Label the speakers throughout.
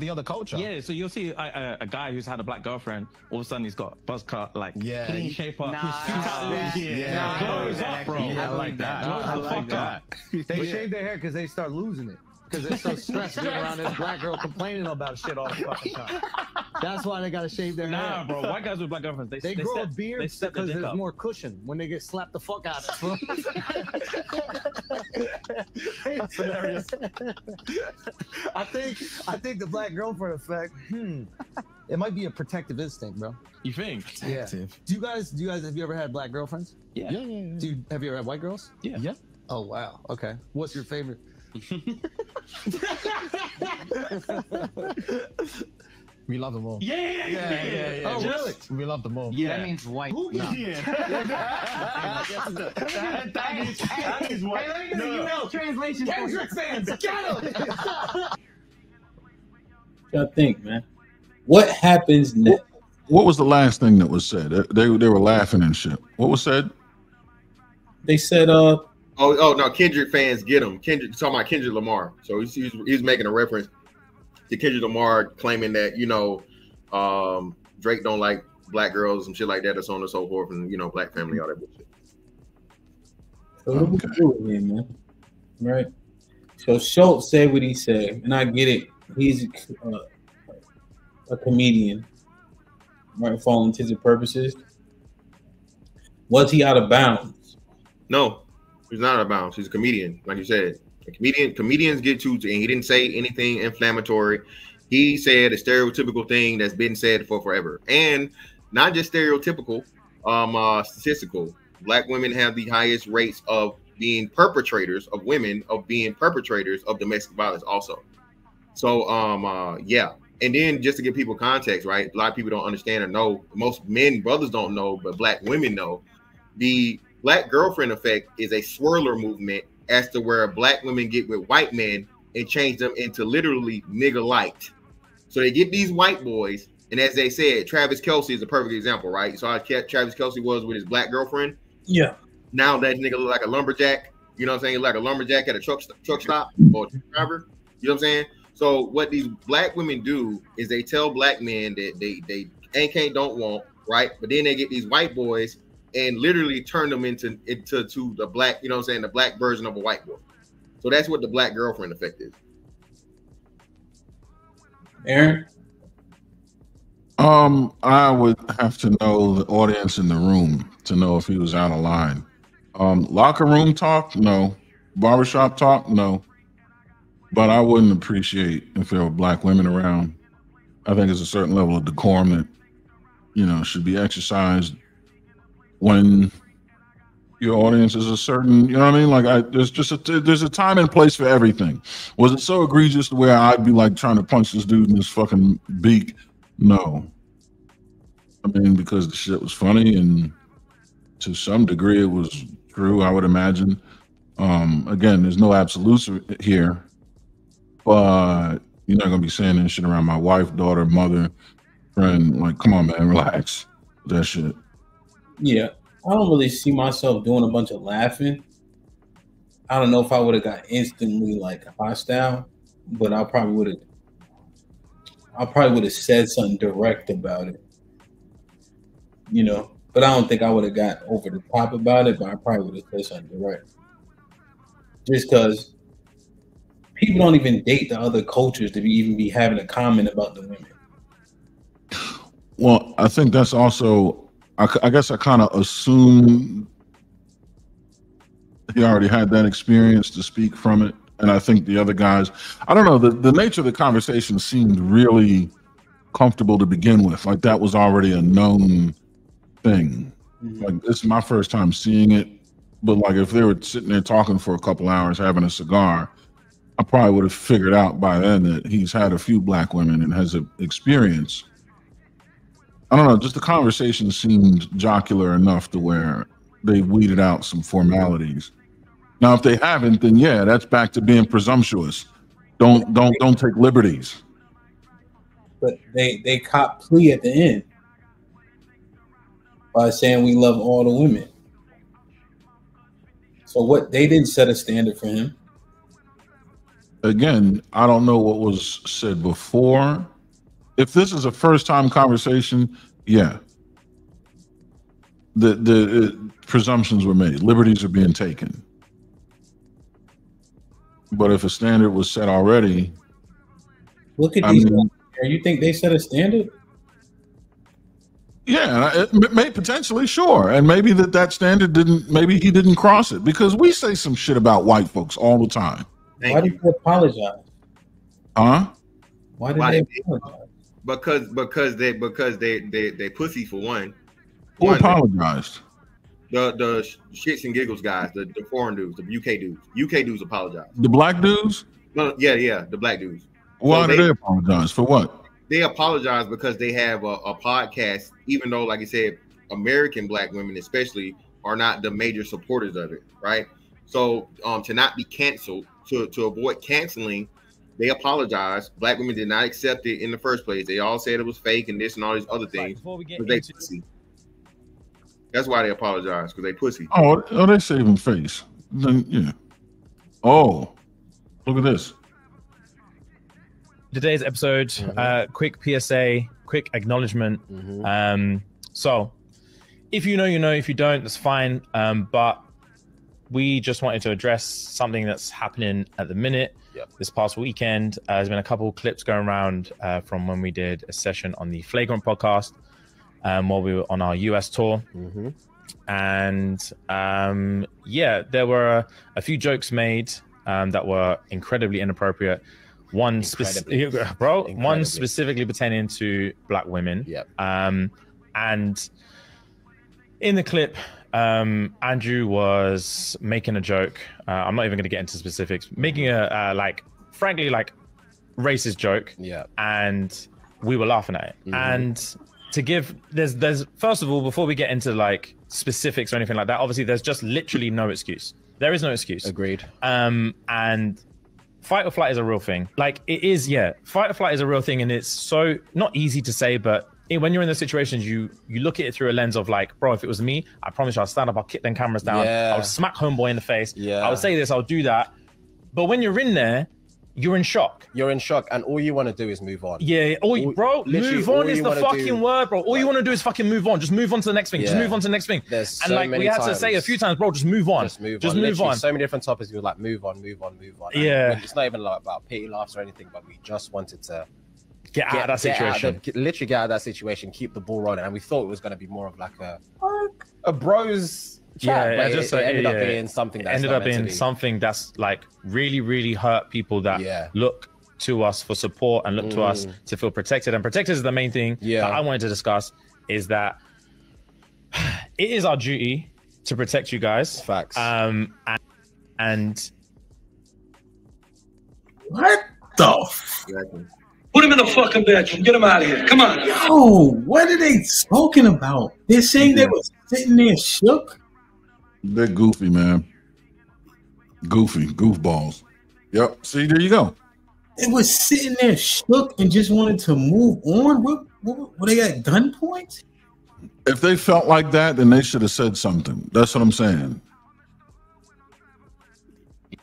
Speaker 1: the other culture.
Speaker 2: Yeah, so you'll see a, a, a guy who's had a black girlfriend. All of a sudden, he's got buzz cut, like
Speaker 1: Yeah,
Speaker 2: clean shape up.
Speaker 3: Nah,
Speaker 2: his suit out,
Speaker 3: yeah,
Speaker 2: yeah,
Speaker 1: yeah,
Speaker 2: glows
Speaker 3: yeah,
Speaker 2: up, bro.
Speaker 1: Yeah, I like
Speaker 3: like
Speaker 1: that.
Speaker 3: that.
Speaker 2: Glows
Speaker 1: I
Speaker 2: the
Speaker 1: like
Speaker 2: fuck
Speaker 1: that.
Speaker 2: up.
Speaker 4: They shave their hair because they start losing it. Because they're so stressed being around this black girl complaining about shit all the fucking time. That's why they gotta shave their
Speaker 2: Nah,
Speaker 4: hair.
Speaker 2: bro. White guys with black girlfriends, they,
Speaker 4: They,
Speaker 2: they,
Speaker 4: grow
Speaker 2: step,
Speaker 4: a beard
Speaker 2: they their
Speaker 4: because there's
Speaker 2: up.
Speaker 4: more cushion when they get slapped the fuck out of them.
Speaker 1: That's hilarious.
Speaker 4: I think I think the black girlfriend effect. Hmm. It might be a protective instinct, bro.
Speaker 2: You think?
Speaker 4: Yeah. Do you guys? Do you guys? Have you ever had black girlfriends?
Speaker 2: Yeah.
Speaker 1: Yeah, yeah, yeah.
Speaker 4: Do you, have you ever had white girls?
Speaker 2: Yeah.
Speaker 1: Yeah.
Speaker 4: Oh wow. Okay. What's your favorite?
Speaker 1: We love them all.
Speaker 2: Yeah, yeah,
Speaker 1: Yeah, yeah, yeah.
Speaker 4: Oh,
Speaker 1: Just-
Speaker 4: really?
Speaker 1: We love them all.
Speaker 2: Yeah.
Speaker 3: That means white.
Speaker 2: Who
Speaker 3: No.
Speaker 2: yeah. that, that is, that is what. no, no.
Speaker 3: translation.
Speaker 4: Kendrick fans, get him!
Speaker 5: I think, man. What happens next?
Speaker 6: What was the last thing that was said? They they, they were laughing and shit. What was said?
Speaker 5: They said, uh,
Speaker 7: Oh, oh no, Kendrick fans get him. Kendrick talking about Kendrick Lamar. So he's, he's he's making a reference to Kendrick Lamar claiming that you know um, Drake don't like black girls and shit like that, or so on and so forth, and you know black family, all that bullshit.
Speaker 5: so
Speaker 6: Okay.
Speaker 5: do here, man? Right. So Schulz said what he said, and I get it. He's uh, a comedian, right? For all intents and purposes. Was he out of bounds?
Speaker 7: No, he's not out of bounds. He's a comedian, like you said. A comedian, comedians get to, and he didn't say anything inflammatory. He said a stereotypical thing that's been said for forever, and not just stereotypical, um, uh, statistical. Black women have the highest rates of being perpetrators of women of being perpetrators of domestic violence, also. So, um, uh, yeah. And then just to give people context, right? A lot of people don't understand or know. Most men, brothers don't know, but black women know. The black girlfriend effect is a swirler movement as to where black women get with white men and change them into literally nigga light. So they get these white boys, and as they said, Travis Kelce is a perfect example, right? So how Ca- Travis Kelce was with his black girlfriend.
Speaker 5: Yeah.
Speaker 7: Now that nigga look like a lumberjack. You know what I'm saying? Like a lumberjack at a truck st- truck stop or truck driver. You know what I'm saying? So what these black women do is they tell black men that they they ain't can't don't want right, but then they get these white boys and literally turn them into into to the black. You know what I'm saying? The black version of a white boy. So that's what the black girlfriend effect is.
Speaker 5: Aaron?
Speaker 6: Um, I would have to know the audience in the room to know if he was out of line. Um, locker room talk, no. Barbershop talk, no. But I wouldn't appreciate if there were black women around. I think there's a certain level of decorum that, you know, should be exercised when your audience is a certain, you know what I mean? Like, I there's just a there's a time and place for everything. Was it so egregious to where I'd be like trying to punch this dude in his fucking beak? No. I mean, because the shit was funny and to some degree it was true, I would imagine. Um, again, there's no absolutes here, but you're not gonna be saying that shit around my wife, daughter, mother, friend. Like, come on, man, relax. That shit.
Speaker 5: Yeah. I don't really see myself doing a bunch of laughing. I don't know if I would have got instantly like hostile, but I probably would have I probably would have said something direct about it. You know, but I don't think I would have got over the top about it, but I probably would have said something direct. Just because people don't even date the other cultures to be even be having a comment about the women.
Speaker 6: Well, I think that's also. I, I guess I kind of assume he already had that experience to speak from it, and I think the other guys. I don't know. The the nature of the conversation seemed really comfortable to begin with. Like that was already a known thing. Mm-hmm. Like this is my first time seeing it, but like if they were sitting there talking for a couple hours having a cigar, I probably would have figured out by then that he's had a few black women and has a experience. I don't know, just the conversation seemed jocular enough to where they weeded out some formalities. Now, if they haven't, then yeah, that's back to being presumptuous. Don't don't don't take liberties.
Speaker 5: but they they cop plea at the end by saying we love all the women. So what they didn't set a standard for him.
Speaker 6: again, I don't know what was said before. If this is a first time conversation, yeah. The the uh, presumptions were made, liberties are being taken. But if a standard was set already,
Speaker 5: Look at
Speaker 6: I
Speaker 5: these.
Speaker 6: mean-
Speaker 5: guys. You think they set a standard?
Speaker 6: yeah, it may potentially sure, and maybe that that standard didn't, maybe he didn't cross it because we say some shit about white folks all the time,
Speaker 7: Thank
Speaker 5: Why
Speaker 7: you.
Speaker 5: did they apologize?
Speaker 6: huh?
Speaker 5: Why did
Speaker 7: Why
Speaker 5: they- apologize?
Speaker 7: Because because they because they they they pussy for one.
Speaker 6: Who
Speaker 7: One,
Speaker 6: apologized?
Speaker 7: the the shits and giggles guys, the, the foreign dudes, the UK dudes. UK dudes apologize.
Speaker 6: The black dudes?
Speaker 7: No, yeah, yeah, the black dudes.
Speaker 6: Why
Speaker 7: So
Speaker 6: did
Speaker 7: they-
Speaker 6: they apologize for what?
Speaker 7: They apologize because they have a, a podcast, even though, like I said, American black women especially are not the major supporters of it, right? So um to not be canceled, to to avoid canceling, they apologize. Black women did not accept it in the first place. They all said it was fake and this and all these other
Speaker 3: Right,
Speaker 7: things.
Speaker 3: before we get
Speaker 7: But they
Speaker 3: into
Speaker 7: pussy. That's why they apologize because they pussy.
Speaker 6: Oh, oh, they saving face. Then yeah. Oh, look at this.
Speaker 3: today's episode,
Speaker 4: Mhm.
Speaker 3: uh, quick PSA, quick acknowledgement.
Speaker 4: Mhm.
Speaker 3: Um, so, if you know, you know. If you don't, that's fine. Um, but we just wanted to address something that's happening at the minute.
Speaker 4: Yep.
Speaker 3: This past weekend, uh, there's been a couple clips going around uh, from when we did a session on the Flagrant podcast um, while we were on our US tour.
Speaker 4: Mhm.
Speaker 3: and um, yeah, there were a, a few jokes made um, that were incredibly inappropriate. One specific, bro, one specifically pertaining to black women.
Speaker 4: Yep.
Speaker 3: Um, and in the clip, um, Andrew was making a joke. Uh, I'm not even going to get into specifics. Making a uh, like, frankly, like racist joke
Speaker 4: Yeah.
Speaker 3: and we were laughing at it.
Speaker 4: Mhm.
Speaker 3: And to give there's there's first of all before we get into like specifics or anything like that, obviously there's just literally no excuse. There is no excuse.
Speaker 4: Agreed.
Speaker 3: Um, and fight or flight is a real thing. Like it is, yeah. Fight or flight is a real thing, and it's so not easy to say, but when you're in those situations, you you look at it through a lens of like, bro, if it was me, I promise you, I'll stand up, I'll kick them cameras down,
Speaker 4: Yeah.
Speaker 3: I'll smack homeboy in the face,
Speaker 4: Yeah.
Speaker 3: I'll say this, I'll do that. But when you're in there, you're in shock.
Speaker 4: You're in shock, and all you want to do is move on.
Speaker 3: Yeah, all you,
Speaker 4: All-
Speaker 3: bro, move on is the fucking
Speaker 4: do-
Speaker 3: word, bro. All you want to do is fucking move on. Just move on to the next thing. Just move on to the next thing.
Speaker 4: There's
Speaker 3: And
Speaker 4: so
Speaker 3: like
Speaker 4: many
Speaker 3: we had to say a few times, bro, just move on.
Speaker 4: Just move
Speaker 3: Just
Speaker 4: on.
Speaker 3: move on.
Speaker 4: So many different topics. We were like, move on, move on, move on. And
Speaker 3: Yeah.
Speaker 4: It's not even like about pity laughs or anything, but we just wanted to
Speaker 3: Get out of that
Speaker 4: get out of
Speaker 3: situation.
Speaker 4: the- literally get out of that situation, keep the ball rolling. And we thought it was going to be more of like a a bros chat,
Speaker 3: Yeah,
Speaker 4: but
Speaker 3: just
Speaker 4: it, it
Speaker 3: like-
Speaker 4: ended up
Speaker 3: yeah.
Speaker 4: being something
Speaker 3: It
Speaker 4: that
Speaker 3: ended up being something that's like really, really hurt people that
Speaker 4: Yeah.
Speaker 3: look to us for support and look to us
Speaker 4: Mm.
Speaker 3: to feel protected. And protected is the main thing
Speaker 4: Yeah.
Speaker 3: that I wanted to discuss is that it is our duty to protect you guys.
Speaker 4: Facts.
Speaker 3: Um, and, and
Speaker 5: What the? F-
Speaker 7: Exactly.
Speaker 8: Put him in the fucking bedroom. Get him out of here. Come on.
Speaker 5: Yo, what are they talking about? They're saying they were sitting there shook.
Speaker 6: They're goofy, man. Goofy, goofballs. Yep. See, there you go.
Speaker 5: They were sitting there shook and just wanted to move on. What? What? What? They got gunpoint?
Speaker 6: If they felt like that, then they should have said something. That's what I'm saying.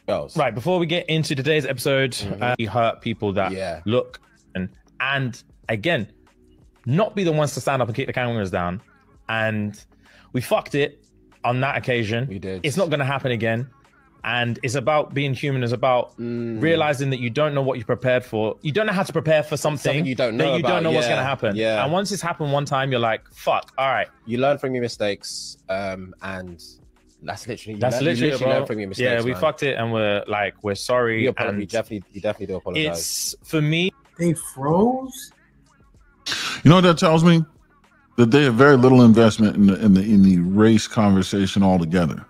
Speaker 4: Girls.
Speaker 3: right before we get into today's episode,
Speaker 4: Mhm.
Speaker 3: uh, we hurt people that
Speaker 4: Yeah.
Speaker 3: look and and again, not be the ones to stand up and kick the cameras down. And we fucked it on that occasion.
Speaker 4: We did.
Speaker 3: It's not going to happen again. And it's about being human. It's about
Speaker 4: Mm.
Speaker 3: realizing that you don't know what you're prepared for. You don't know how to prepare for something,
Speaker 4: Something you don't know
Speaker 3: that you
Speaker 4: about,
Speaker 3: don't know what's going to happen.
Speaker 4: yeah.
Speaker 3: And once it's happened one time, you're like, "Fuck! All right,
Speaker 4: You learn from your mistakes, um, and that's literally you
Speaker 3: that's
Speaker 4: learn, you
Speaker 3: literally, it,
Speaker 4: learn from your mistakes.
Speaker 3: yeah, we
Speaker 4: man.
Speaker 3: fucked it, and we're like, we're sorry.
Speaker 4: We definitely, we definitely do apologize.
Speaker 3: it's for me.
Speaker 5: They froze.
Speaker 6: You know what that tells me? That they have very little investment in the in the in the race conversation altogether.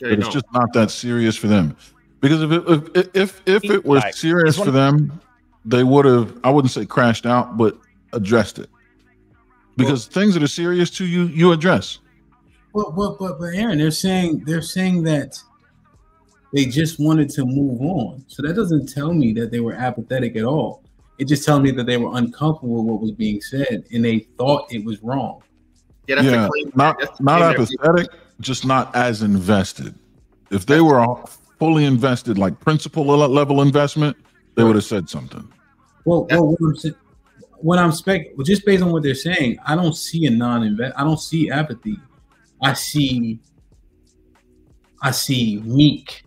Speaker 7: They
Speaker 6: it's
Speaker 7: don't.
Speaker 6: just not that serious for them. Because if it, if if if it was serious for them, they would have I wouldn't say crashed out, but addressed it. Because things that are serious to you, you address.
Speaker 5: But but but but Aaron, they're saying they're saying that they just wanted to move on. So that doesn't tell me that they were apathetic at all. It just tells me that they were uncomfortable with what was being said and they thought it was wrong.
Speaker 7: yeah, that's
Speaker 6: yeah,
Speaker 7: the claim.
Speaker 6: not
Speaker 7: that's
Speaker 6: not
Speaker 7: claim that-
Speaker 6: apathetic, just not as invested. If they were fully invested, like principal level investment, they would have said something.
Speaker 5: Well, well what I'm what I'm spec, well, just based on what they're saying, I don't see a non-invest. I don't see apathy. I see, I see meek.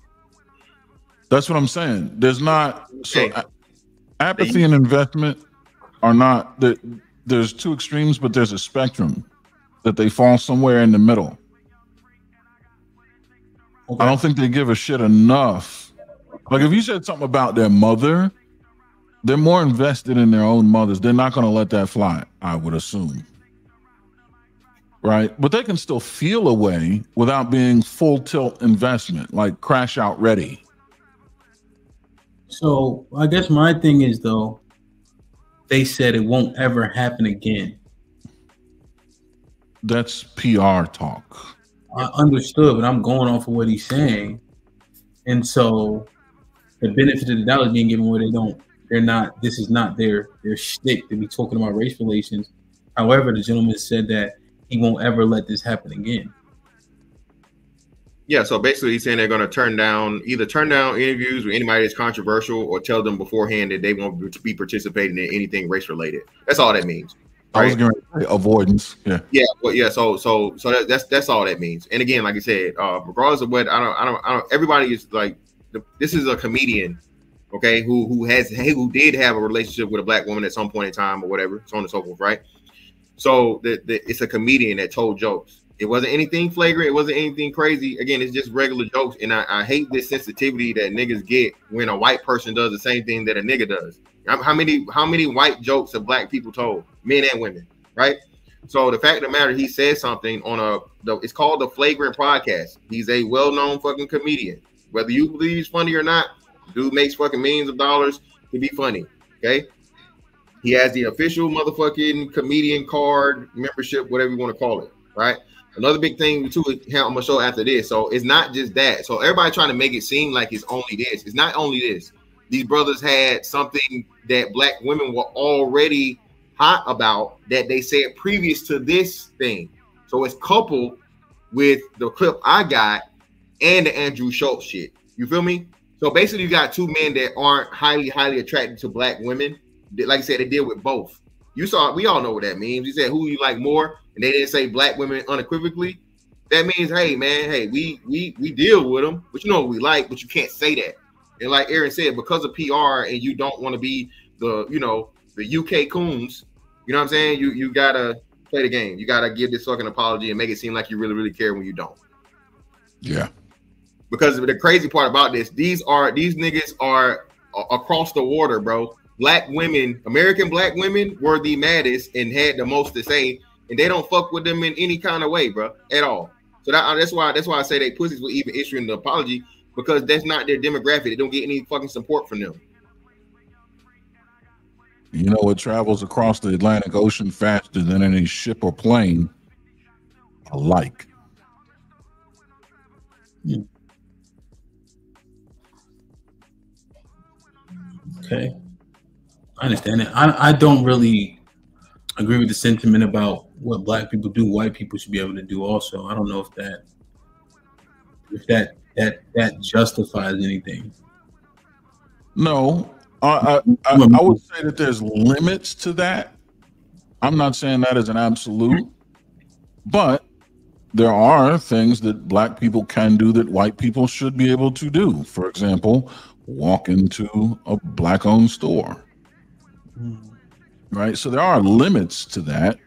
Speaker 6: That's what I'm saying. There's not so a- apathy and investment are not that there's two extremes, but there's a spectrum that they fall somewhere in the middle. I don't think they give a shit enough. Like if you said something about their mother, they're more invested in their own mothers. They're not going to let that fly, I would assume. Right? But they can still feel a way without being full tilt investment, like crash out ready.
Speaker 5: So I guess my thing is though, they said it won't ever happen again.
Speaker 6: That's PR talk.
Speaker 5: I understood, but I'm going off of what he's saying, and so the benefit of the doubt is being given where they don't. They're not. This is not their their shtick to be talking about race relations. However, the gentleman said that he won't ever let this happen again.
Speaker 7: Yeah, so basically he's saying they're going to turn down either turn down interviews with anybody that's controversial or tell them beforehand that they won't be participating in anything race related. That's all that means.
Speaker 6: I was going to say avoidance. Yeah.
Speaker 7: Yeah, well, yeah. So, so, so that, that's that's all that means. And again, like I said, uh, regardless of what I don't, I don't, I don't. Everybody is like, this is a comedian, okay, who who has who did have a relationship with a black woman at some point in time or whatever, so on and so forth, right? So, the, the it's a comedian that told jokes. It wasn't anything flagrant. It wasn't anything crazy. Again, it's just regular jokes. And I, I hate this sensitivity that niggas get when a white person does the same thing that a nigga does. How many how many white jokes have black people told, men and women, right? So the fact of the matter, he said something on a the, it's called the Flagrant Podcast. He's a well-known fucking comedian. Whether you believe he's funny or not, dude makes fucking millions of dollars to be funny. Okay. He has the official motherfucking comedian card membership, whatever you want to call it, right? Another big thing too, I'm gonna show after this. So it's not just that. So everybody trying to make it seem like it's only this. It's not only this. These brothers had something that black women were already hot about that they said previous to this thing. So it's coupled with the clip I got and the Andrew Schulz shit. You feel me? So basically, you got two men that aren't highly, highly attracted to black women. Like I said, they deal with both. You saw, we all know what that means. You said who you like more, and they didn't say black women unequivocally. That means, hey man, hey, we we we deal with them, but you know what we like, but you can't say that. And like Aaron said, because of PR and you don't want to be the, you know, the UK coons, you know what I'm saying? You you gotta play the game. You gotta give this fucking apology and make it seem like you really, really care when you don't.
Speaker 6: Yeah.
Speaker 7: Because the crazy part about this, these are these niggas are across the water, bro. Black women, American black women were the maddest and had the most to say, and they don't fuck with them in any kind of way, bro, at all. So that, uh, that's why that's why I say they pussies were even issuing the apology because that's not their demographic. They don't get any fucking support from them.
Speaker 6: You know what travels across the Atlantic Ocean faster than any ship or plane? A like.
Speaker 5: Okay. I understand it. I, I don't really agree with the sentiment about what black people do, white people should be able to do also. I don't know if that if that that that justifies anything.
Speaker 6: No, I, I, I, I would say that there's limits to that. I'm not saying that as an absolute, but there are things that black people can do that white people should be able to do. For example, walk into a black owned store. Hmm. Right. So there are limits to that.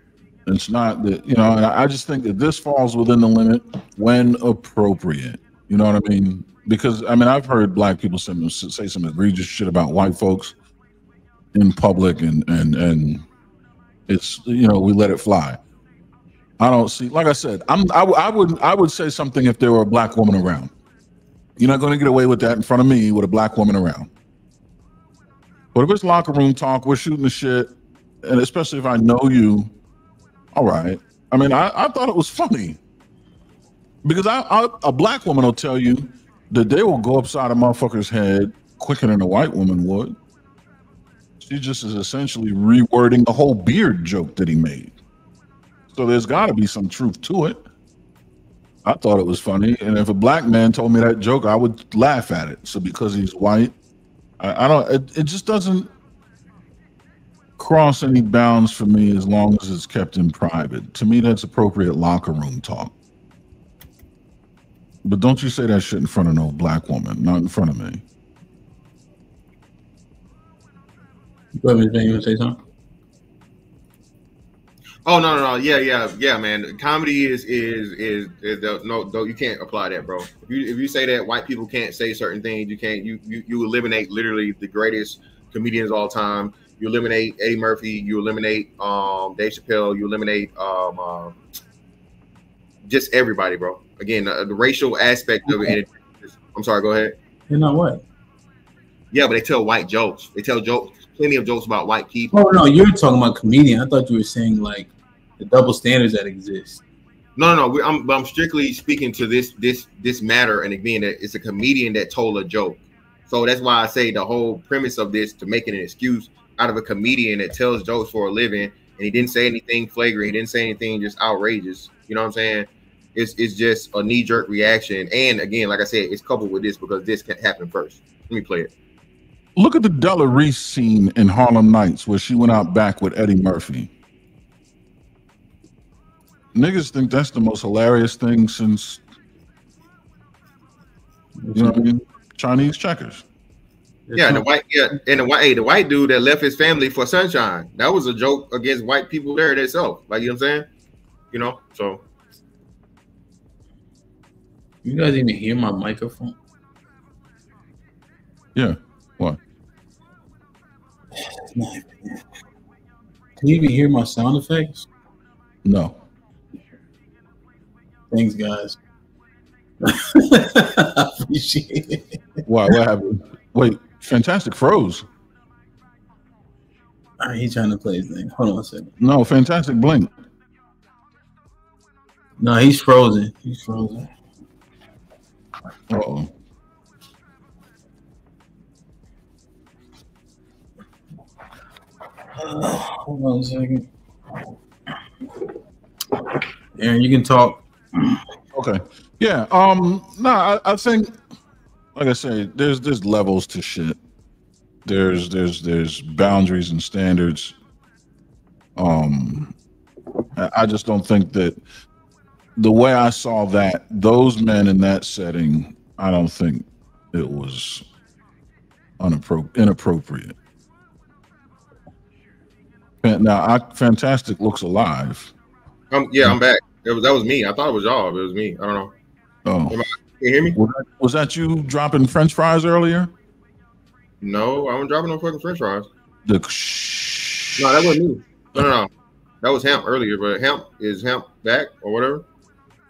Speaker 6: It's not that, you know, I I just think that this falls within the limit when appropriate. You know what I mean? Because I mean, I've heard black people say, say some egregious shit about white folks in public, and and and it's you know we let it fly. I don't see, like I said, I'm I would I would say something if there were a black woman around. You're not going to get away with that in front of me with a black woman around. But if it's locker room talk, we're shooting the shit, and especially if I know you, all right. I mean, I, I thought it was funny because I, I a black woman will tell you that they will go upside a motherfucker's head quicker than a white woman would. She just is essentially rewording the whole beard joke that he made. So there's got to be some truth to it. I thought it was funny, and if a black man told me that joke, I would laugh at it. So because he's white, I, I don't. It, it just doesn't cross any bounds for me as long as it's kept in private. To me, that's appropriate locker room talk. But don't you say that shit in front of no black woman, not in front of me.
Speaker 5: Go ahead, you want to say something?
Speaker 7: Oh no, no, no, yeah, yeah, yeah, man. Comedy is is is, is the, no, no, you can't apply that, bro. If you if you say that white people can't say certain things, you can't. You you you eliminate literally the greatest comedians of all time. You eliminate Eddie Murphy. You eliminate um Dave Chappelle. You eliminate um uh, just everybody, bro. Again, uh, the racial aspect of it. I'm sorry. Go ahead.
Speaker 5: You know what?
Speaker 7: Yeah, but they tell white jokes. They tell jokes, plenty of jokes about white people.
Speaker 5: Oh no, you're talking about comedian. I thought you were saying like the double standards that exist.
Speaker 7: No, no, no. I'm, I'm strictly speaking to this, this, this matter, and again, that it's a comedian that told a joke. So that's why I say the whole premise of this to make it an excuse out of a comedian that tells jokes for a living, and he didn't say anything flagrant, he didn't say anything just outrageous. You know what I'm saying? It's it's just a knee jerk reaction, and again, like I said, it's coupled with this because this can happen first. Let me play it.
Speaker 6: Look at the Della Reese scene in Harlem Nights where she went out back with Eddie Murphy. Niggas think that's the most hilarious thing since you know what I mean? Chinese checkers.
Speaker 7: Yeah, and the white, yeah, and the white, hey, the white dude that left his family for sunshine. That was a joke against white people there themselves. Like you know what I'm saying? You know, so
Speaker 5: You guys even hear my microphone?
Speaker 6: Yeah. What?
Speaker 5: Can you even hear my sound effects?
Speaker 6: No.
Speaker 5: Thanks, guys. I appreciate it.
Speaker 6: Why? What happened? Wait, Fantastic froze.
Speaker 5: All right, he's trying to play his thing. Hold on a second.
Speaker 6: No, Fantastic blink.
Speaker 5: No, he's frozen. He's frozen.
Speaker 6: Oh.
Speaker 5: Uh, hold on a second. Aaron, you can talk.
Speaker 6: Okay. Yeah. Um. No, I, I think, like I say, there's there's levels to shit. There's there's there's boundaries and standards. Um, I just don't think that the way I saw that those men in that setting, I don't think it was unappro- inappropriate. Now, I, Fantastic looks alive.
Speaker 7: Um, yeah, I'm back. That was that was me. I thought it was y'all, but it was me. I don't know.
Speaker 6: Oh,
Speaker 7: you hear me?
Speaker 6: was that, was that you dropping French fries earlier?
Speaker 7: No, I wasn't dropping no fucking French fries.
Speaker 6: The
Speaker 7: No, that wasn't me. No, no, no. That was Hamp earlier, but Hamp is Hamp back or whatever.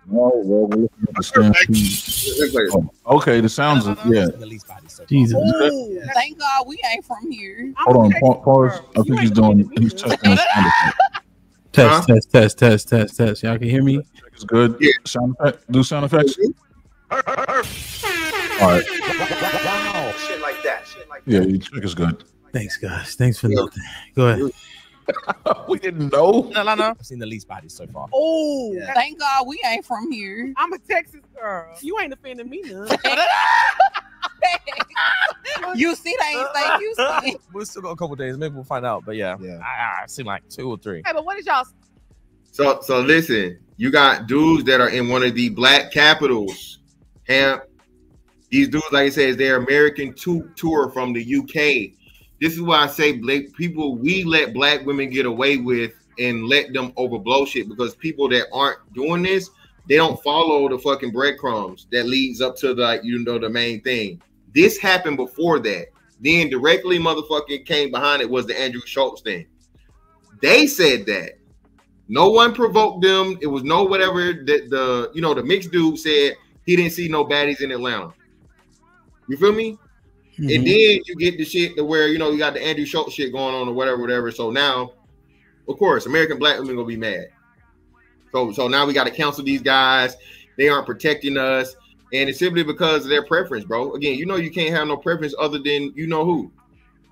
Speaker 7: Let's play it.
Speaker 6: Oh, okay, the sounds of yeah.
Speaker 5: Jesus.
Speaker 9: Ooh, thank God we ain't from here.
Speaker 6: Hold on, pa- pause. I think he's doing. He's checking. the sound effect.
Speaker 5: Test, test, test, test, test, test. Y'all can hear me?
Speaker 6: It's good.
Speaker 7: Yeah.
Speaker 6: Sound effect. Do sound effects. All right.
Speaker 4: Wow.
Speaker 8: Shit like that. Shit like
Speaker 6: Yeah, your check is good.
Speaker 5: Thanks, guys. Thanks for nothing. Go ahead.
Speaker 6: we didn't know.
Speaker 10: No, no, no. I've seen the least bodies so far.
Speaker 9: Oh, thank God we ain't from here.
Speaker 11: I'm a Texas girl. You ain't offending me none.
Speaker 9: you see, they ain't think you see.
Speaker 10: We'll still got a couple days. Maybe we'll find out. But yeah,
Speaker 1: Yeah.
Speaker 10: I, I've seen like two or three.
Speaker 11: hey, but what is y'all?
Speaker 7: So so listen, you got dudes that are in one of the black capitals. Hamp. These dudes, like I said, they're American to- tour from the UK. This is why I say black people we let black women get away with and let them overblow shit because people that aren't doing this, they don't follow the fucking breadcrumbs that leads up to like, you know the main thing. This happened before that. Then directly motherfucking came behind it was the Andrew Schulz thing. They said that. No one provoked them. It was no whatever that the you know the mixed dude said he didn't see no baddies in Atlanta. You feel me?
Speaker 5: Mm-hmm.
Speaker 7: And then you get the shit to where you know you got the Andrew Schulz shit going on or whatever, whatever. So now, of course, American black women gonna be mad. So so now we got to counsel these guys. They aren't protecting us, and it's simply because of their preference, bro. Again, you know you can't have no preference other than you know who.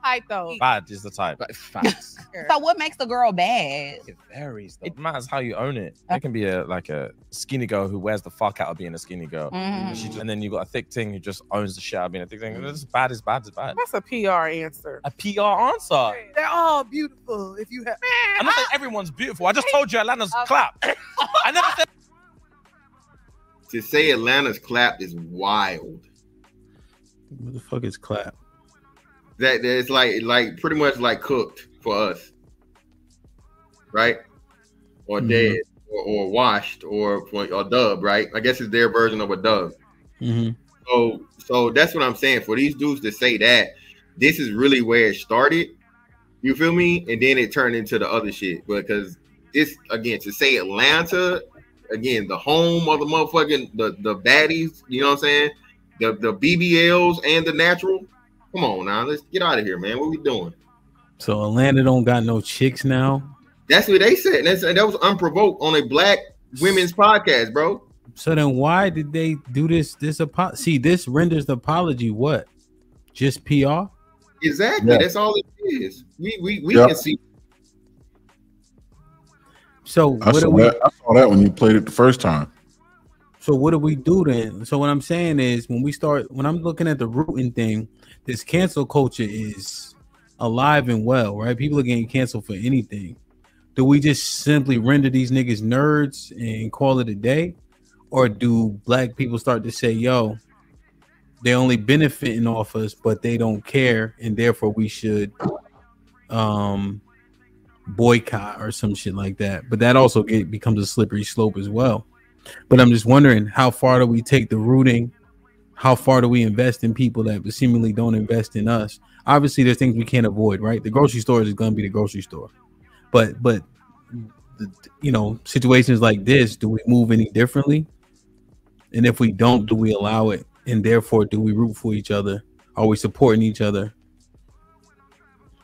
Speaker 11: Type though?
Speaker 10: Bad is the type.
Speaker 1: Facts.
Speaker 9: So what makes the girl bad?
Speaker 10: It varies. Though. It matters how you own it. There can be a like a skinny girl who wears the fuck out of being a skinny girl, and,
Speaker 9: Mhm.
Speaker 10: just- and then you got a thick thing who just owns the shit out of being a thick thing. It's bad is bad is bad.
Speaker 11: That's a PR answer.
Speaker 10: A PR answer.
Speaker 11: They're all beautiful. If you have,
Speaker 10: I'm not saying everyone's beautiful. I just told you Atlanta's clap. I never said
Speaker 7: To say Atlanta's clapped is wild.
Speaker 5: What the fuck is clap?
Speaker 7: That that it's like like pretty much like cooked for us, right? Or
Speaker 5: Mhm.
Speaker 7: dead, or, or washed, or or dub, right? I guess it's their version of a dub.
Speaker 5: Mm-hmm.
Speaker 7: So so that's what I'm saying. For these dudes to say that, this is really where it started. You feel me? And then it turned into the other shit. Because this again to say Atlanta, again, the home of the motherfucking the, the baddies, you know what I'm saying? The the BBLs and the natural. Come on now, let's get out of here, man. What we doing?
Speaker 5: So Atlanta don't got no chicks now.
Speaker 7: That's what they said. That's, that was unprovoked on a black women's podcast, bro.
Speaker 5: So then why did they do this? This apo- see this renders the apology what? Just PR?
Speaker 7: Exactly.
Speaker 5: Yeah.
Speaker 7: That's all it is. We we we
Speaker 6: Yeah.
Speaker 7: can see
Speaker 5: So
Speaker 6: I
Speaker 5: what do
Speaker 6: saw
Speaker 5: we?
Speaker 6: that. I saw that when you played it the first time.
Speaker 5: So what do we do then? So what I'm saying is when we start when I'm looking at the rooting thing, this cancel culture is alive and well, right? People are getting canceled for anything. Do we just simply render these niggas nerds and call it a day? Or do black people start to say, yo, they're only benefiting off us, but they don't care, and therefore we should um boycott or some shit like that. But that also get, becomes a slippery slope as well. But I'm just wondering how far do we take the rooting? How far do we invest in people that seemingly don't invest in us? Obviously, there's things we can't avoid, right? The grocery store is going to be the grocery store, but but you know situations like this, do we move any differently? And if we don't, do we allow it? And therefore, do we root for each other? Are we supporting each other?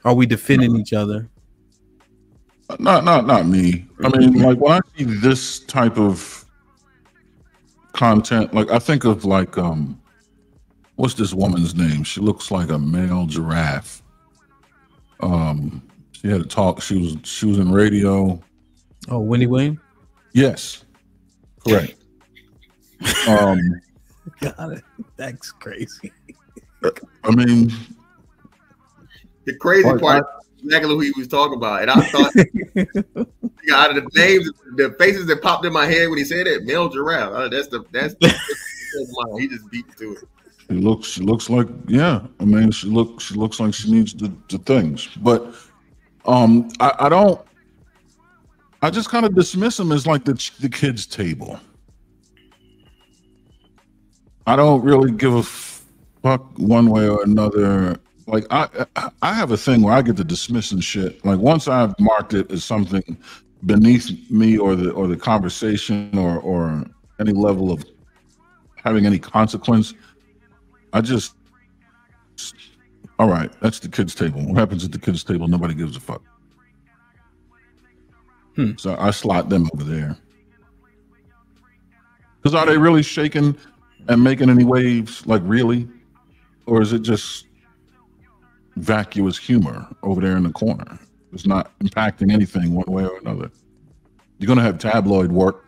Speaker 5: Are we defending each other?
Speaker 6: Not not not me. I mean, like when I see this type of content, like I think of like um what's this woman's name? She looks like a male giraffe. Um she had a talk, she was she was in radio.
Speaker 5: Oh, Winnie Wayne.
Speaker 6: Yes. Correct. um
Speaker 5: Got it. That's crazy.
Speaker 6: I mean
Speaker 7: the crazy part is exactly who he was talking about. And I thought out of the names, the faces that popped in my head when he said it, male giraffe. Uh, that's the that's, that's he just beat to it.
Speaker 6: She looks. She looks like. Yeah. I mean, she looks She looks like she needs the, the things. But, um, I, I don't. I just kind of dismiss them as like the the kids' table. I don't really give a fuck one way or another. Like I, I- have a thing where I get to dismissing shit. Like once I've marked it as something beneath me or the or the conversation or or any level of having any consequence, I just all right. That's the kids' table. What happens at the kids' table? Nobody gives a fuck.
Speaker 5: Hmm.
Speaker 6: So I slot them over there. Because are they really shaking and making any waves? Like really, or is it just vacuous humor over there in the corner? It's not impacting anything one way or another. You're gonna have tabloid work.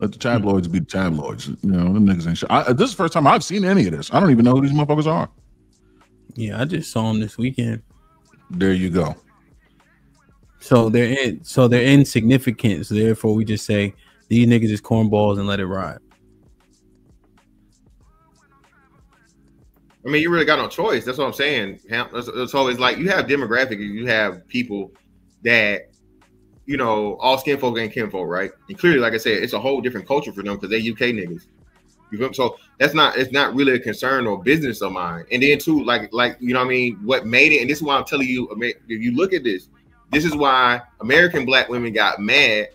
Speaker 6: Let the tabloids be the tabloids. You know, them niggas ain't shit. I, this is the first time I've seen any of this. I don't even know who these motherfuckers are.
Speaker 5: Yeah, I just saw them this weekend.
Speaker 6: There you go.
Speaker 5: So they're in, so they're insignificant. So therefore, we just say these niggas is cornballs and let it ride.
Speaker 7: I mean, you really got no choice. That's what I'm saying. It's- always like you have demographic, you have people that, you know, all skin folk ain't kinfolk, right? And clearly, like I said, it's a whole different culture for them because they UK niggas. You feel? So that's not it's not really a concern or business of mine. And then too, like like you know what I mean, what made it, and this is why I'm telling you, if you look at this, this is why American black women got mad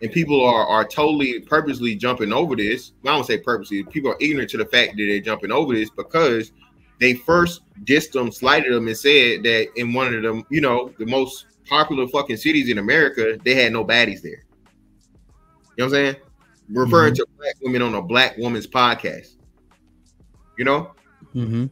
Speaker 7: and people are are totally purposely jumping over this. I don't say purposely, people are ignorant to the fact that they're jumping over this because they first dissed them, slighted them, and said that in one of them, you know, the most popular fucking cities in America, they had no baddies there. You know what I'm saying? Referring to black women on a black woman's podcast. You know?
Speaker 5: Mm-hmm.